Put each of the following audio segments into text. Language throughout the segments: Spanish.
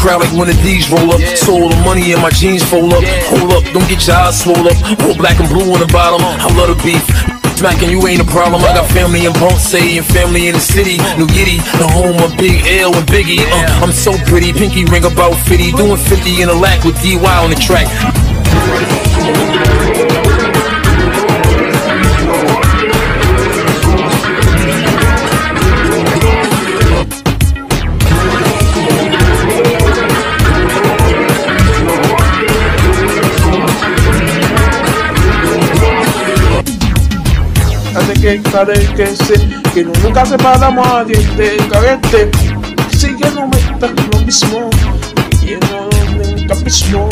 crowd like one of these roll up. So all the money in my jeans fold up. Hold up, don't get your eyes swole up. All black and blue on the bottom. I love the beef. Smacking you ain't a problem. I got family in Ponce and family in the city. New Giddy, the home of Big L and Biggie. Uh, I'm so pretty, pinky ring about 50. Doing 50 in a lack with DY on the track. Que cada que no- nunca separamos a nadie de carente. Si que no me está lo mismo, y no me capismo.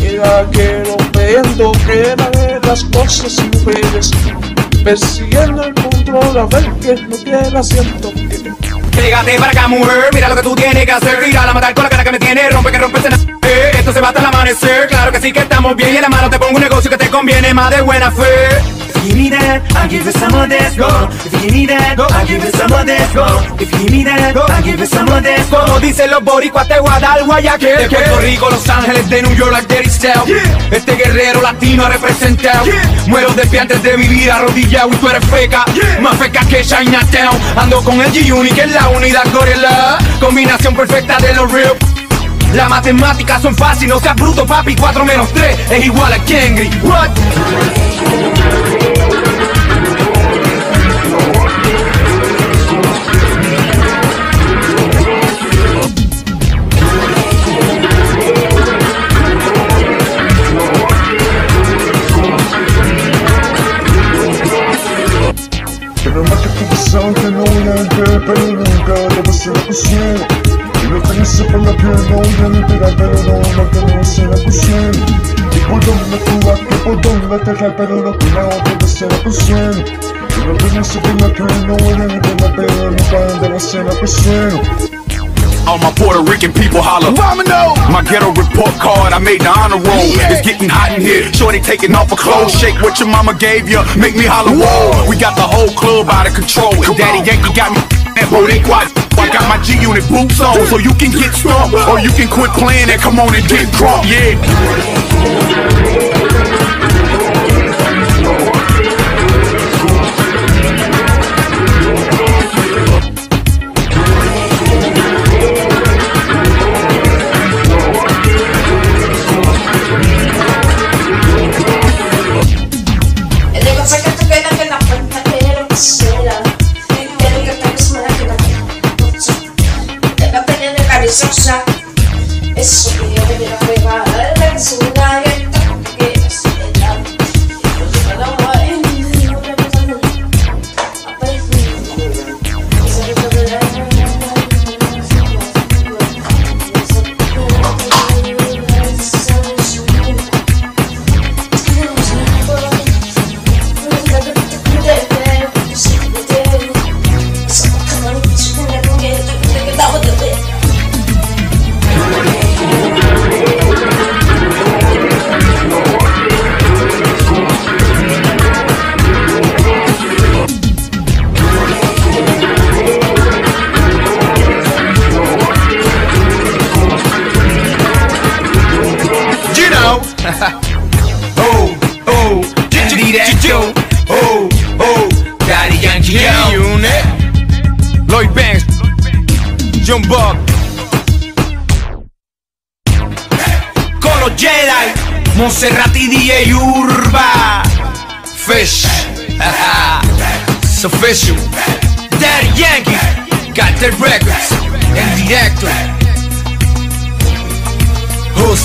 Era que no vendo, que era de las cosas mujeres. Persiguiendo el control, a ver que no quiera siento que Pégate para acá, mujer, mira lo que tú tienes que hacer Tira la matar con la cara que me tiene, rompe que rompe eh, Esto se va hasta el amanecer, claro que sí que estamos bien Y en la mano te pongo un negocio que te conviene más de buena fe If you me that, I'll give you some of this, go If you me that, I'll give you some of this, go If you me that, I'll give you some of this, go Como dicen los boricuas, te voy a dar guayaque De Puerto Rico, Los Ángeles, de New York, like Style Este guerrero latino ha representado. Muero de pie antes de vivir arrodillado y tú eres feca. Más feca que Chinatown. Ando con el G-Unit que es la unidad gorila Combinación perfecta de los real las matemáticas son fáciles, no seas bruto papi 4 menos 3 es igual a Kengri What? Pero más que tu pasado que no voy a entrar Pero nunca te va a la cuestión Y no te hice por la piel, no voy a enterar Pero no, no te va a ser la cuestión Y por donde tú vas, que por donde te caes Pero no te va a ser cuestión no te por la piel, no voy a enterar Pero nunca te va a ser la cuestión All my Puerto Rican people holler. My ghetto report card, I made the honor roll. It's getting hot in here. Shorty taking off her clothes. Shake what your mama gave you. Make me holler. Whoa. We got the whole club out of control. And Daddy Yankee got me that Boricua. I got my G Unit boots on, so you can get stumped, or you can quit playing and come on and get drunk. Yeah. Oh, oh that yo Oh, oh Daddy Yankee yo Unit Lloyd Banks. John Bob Colo Jedi Monserrati DJ Urba. Fish. Official. Daddy Yankee Got the records En directo Who's